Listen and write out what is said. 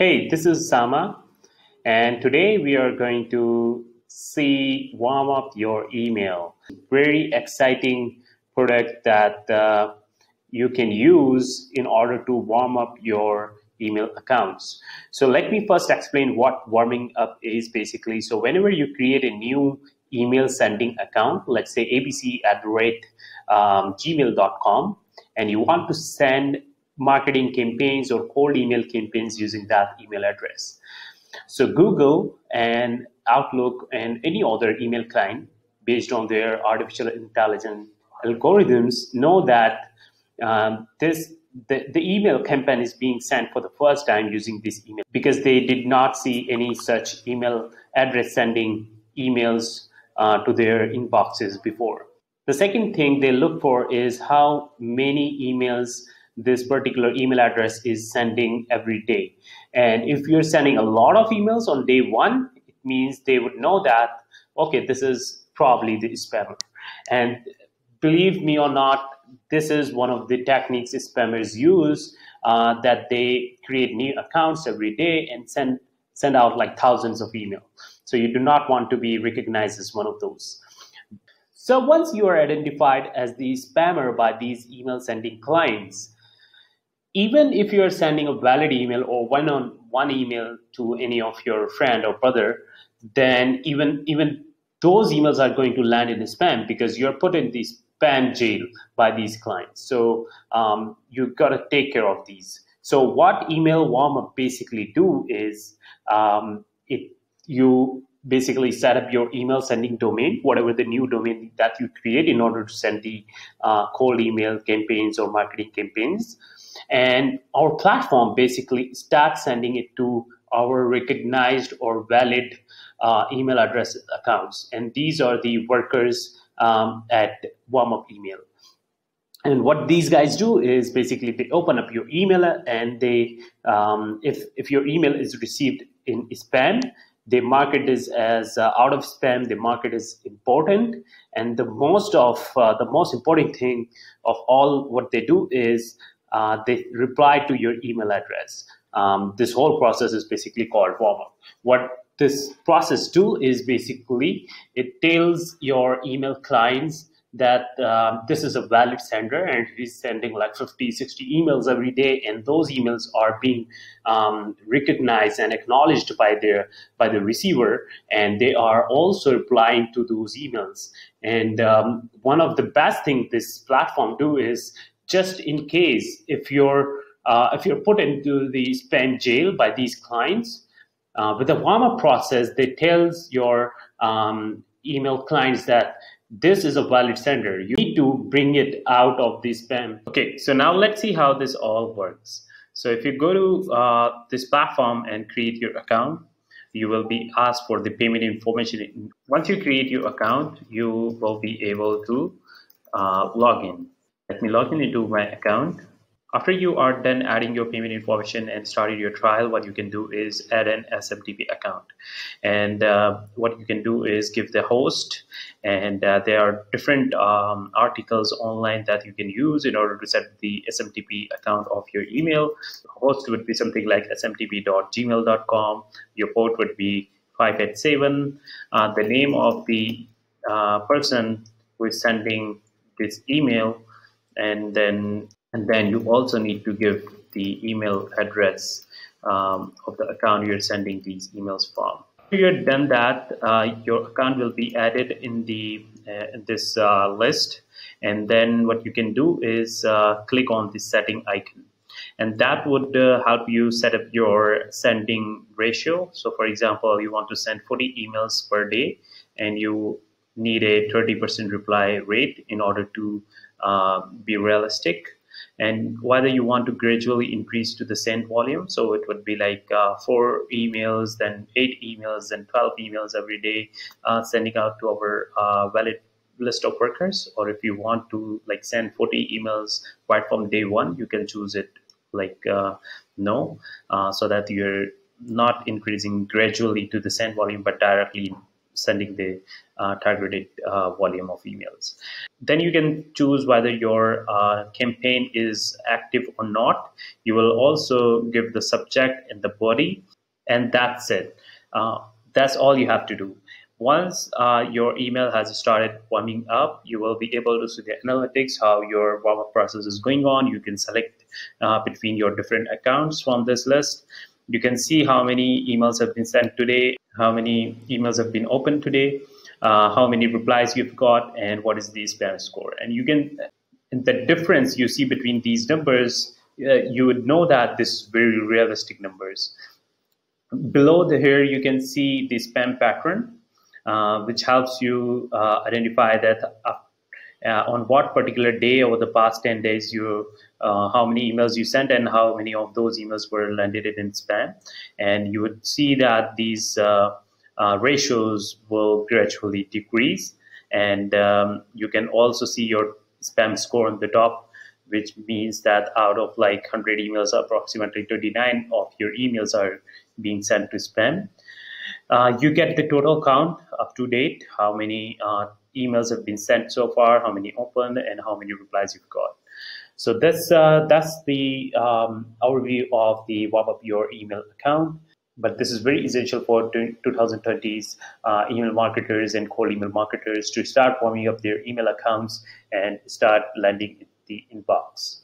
Hey, this is Sama, and today we are going to see warm up your email. Very exciting product that uh, you can use in order to warm up your email accounts. So let me first explain what warming up is basically. So whenever you create a new email sending account, let's say abc at rate um, gmail.com, and you want to send marketing campaigns or cold email campaigns using that email address. So Google and Outlook and any other email client based on their artificial intelligence algorithms know that um, this the, the email campaign is being sent for the first time using this email because they did not see any such email address sending emails uh, to their inboxes before. The second thing they look for is how many emails this particular email address is sending every day. And if you're sending a lot of emails on day one, it means they would know that, okay, this is probably the spammer. And believe me or not, this is one of the techniques spammers use uh, that they create new accounts every day and send send out like thousands of emails. So you do not want to be recognized as one of those. So once you are identified as the spammer by these email sending clients, even if you're sending a valid email or one on one email to any of your friend or brother, then even even those emails are going to land in the spam because you're put in the spam jail by these clients. So um, you've got to take care of these. So what email warm up basically do is um, it you basically set up your email sending domain, whatever the new domain that you create in order to send the uh, cold email campaigns or marketing campaigns. And our platform basically starts sending it to our recognized or valid uh, email address accounts. And these are the workers um, at warm up email. And what these guys do is basically they open up your email and they, um, if, if your email is received in spam, they market this as uh, out of spam. They market is important, and the most of uh, the most important thing of all what they do is uh, they reply to your email address. Um, this whole process is basically called warm up. What this process do is basically it tells your email clients that uh, this is a valid sender and he's sending like 50 60 emails every day and those emails are being um, recognized and acknowledged by their by the receiver and they are also replying to those emails. And um, one of the best things this platform do is just in case if you're uh, if you're put into the spam jail by these clients uh, with the warm-up process they tells your um, email clients that this is a valid sender you need to bring it out of the spam. Okay so now let's see how this all works. So if you go to uh, this platform and create your account you will be asked for the payment information. Once you create your account you will be able to uh, log in. Let me log in into my account. After you are done adding your payment information and started your trial, what you can do is add an SMTP account. And uh, what you can do is give the host, and uh, there are different um, articles online that you can use in order to set the SMTP account of your email. Host would be something like smtp.gmail.com. Your port would be 587. Uh, the name of the uh, person who is sending this email and then and then you also need to give the email address um, of the account you're sending these emails from. After you've done that, uh, your account will be added in the uh, this uh, list, and then what you can do is uh, click on the setting icon, and that would uh, help you set up your sending ratio. So, for example, you want to send 40 emails per day, and you need a 30% reply rate in order to uh, be realistic and whether you want to gradually increase to the send volume. So it would be like uh, four emails then eight emails then 12 emails every day uh, sending out to our uh, valid list of workers. Or if you want to like send 40 emails right from day one you can choose it like uh, no. Uh, so that you're not increasing gradually to the send volume but directly sending the uh, targeted uh, volume of emails. Then you can choose whether your uh, campaign is active or not. You will also give the subject and the body, and that's it. Uh, that's all you have to do. Once uh, your email has started warming up, you will be able to see the analytics, how your warm up process is going on. You can select between your different accounts from this list. You can see how many emails have been sent today, how many emails have been opened today, uh, how many replies you've got, and what is the spam score. And you can, the difference you see between these numbers, uh, you would know that this is very realistic numbers. Below the here, you can see the spam pattern uh, which helps you uh, identify that uh, uh, on what particular day over the past 10 days you uh, how many emails you sent and how many of those emails were landed in spam. And you would see that these ratios will gradually decrease. And um, you can also see your spam score on the top which means that out of like 100 emails approximately 39 of your emails are being sent to spam uh, you get the total count up to date, how many uh, emails have been sent so far, how many opened, and how many replies you've got. So that's uh, that's the um, overview of the warm up your email account. But this is very essential for 2020s uh, email marketers and cold email marketers to start warming up their email accounts and start landing the inbox.